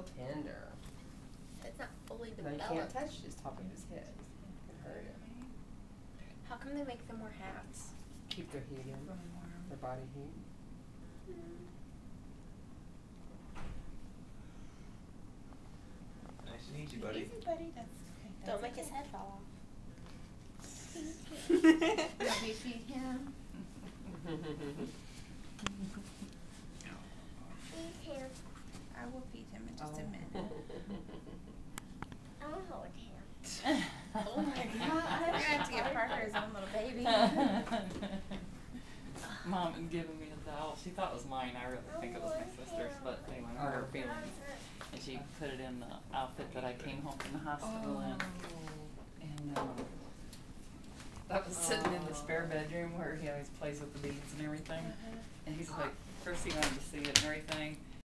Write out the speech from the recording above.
still tender. It's not fully No, you developed. can't touch his top of his head. You can hurt him. How come they make them wear hats? Keep their heat in, their body heat. Nice and easy, buddy. Easy, buddy. That's okay. Don't That's make his head fall off. Want me to feed him? I will feed him in just a minute. I want to hold him. Oh my god. You're gonna have to give Parker his own little baby. Mom had given me a doll. She thought it was mine. I really think it was my sister's, but anyway, I hurt her feelings. And she put it in the outfit that I came home from the hospital in. And um, that was sitting in the spare bedroom where he always plays with the beads and everything. And he's like, first he wanted to see it and everything.